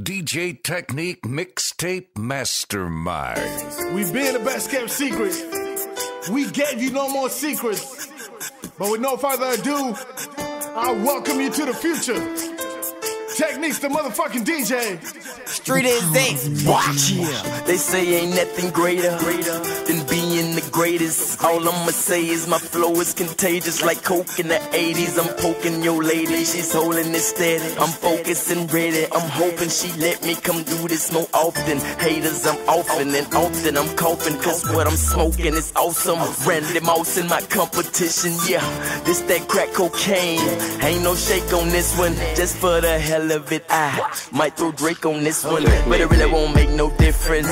DJ Technique Mixtape Mastermind. We being the best kept secret. We gave you no more secrets. But with no further ado, I welcome you to the future. Technique's the motherfucking DJ. Street is Watch yeah. They say ain't nothing greater, than being the greatest. All I'ma say is my flow is contagious like coke in the 80s. I'm poking your lady, she's holding it steady. I'm focused and ready. I'm hoping she let me come do this more often. Haters, I'm often and often I'm coughing. Cause what I'm smoking is awesome. Randy Moss in my competition, yeah. This that crack cocaine. Ain't no shake on this one. Just for the hell of it, I might throw Drake on this one. But it really won't make no difference.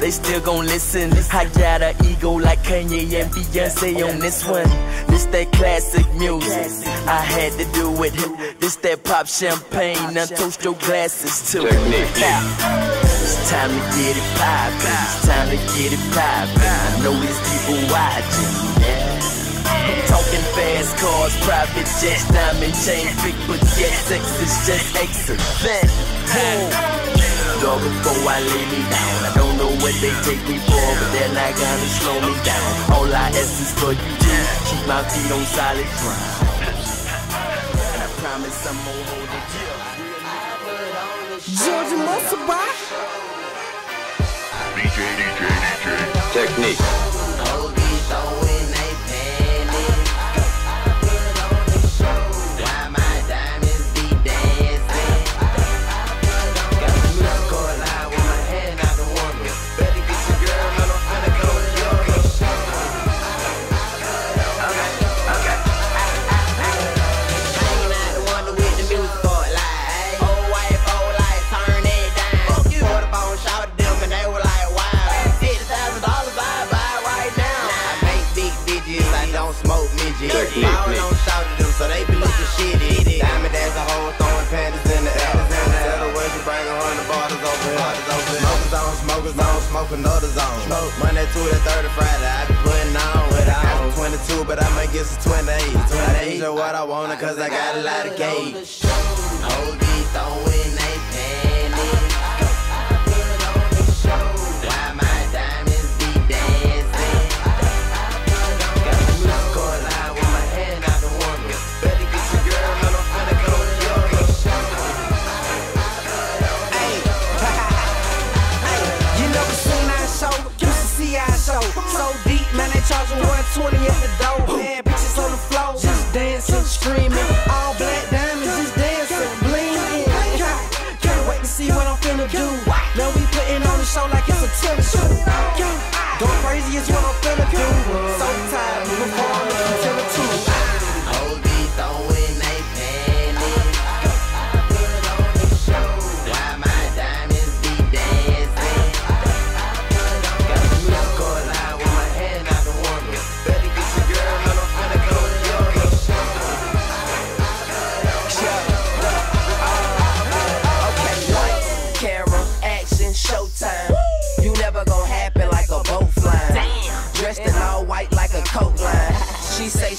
They still gon' listen. I got an ego like Kanye and Beyonce on this one. This that classic music. I had to do it. This that pop champagne. Now toast your glasses to it. It's time to get it poppin'. It's time to get it poppin'. I know these people watching. Cars, private jets, diamond chains, big but yet sex is just excellent. Dog, before I lay me down, I don't know what they take me for, but they're not gonna slow me down. All I ask is for you to keep my feet on solid ground. And I promise I'm gonna hold it Georgia Muscle Boy. DJ, DJ, DJ. Technique. Smokers on, smoking others on. Smoke Monday the 30 Friday, I be putting on I am 22, but I might get some 28. 28. I ain't sure what I want, cause I got a lot of gauge. Hold these throwing charging 120 at the door. Man, bitches on the floor, just dancing, screaming.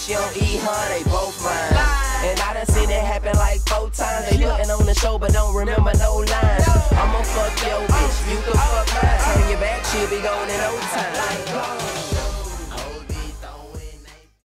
She don't eat her, they both fine. And I done seen it happen like four times. They putting on the show but don't remember no lines. I'ma fuck your bitch, you can fuck mine. Turn your back, she'll be gone in no time. Uh.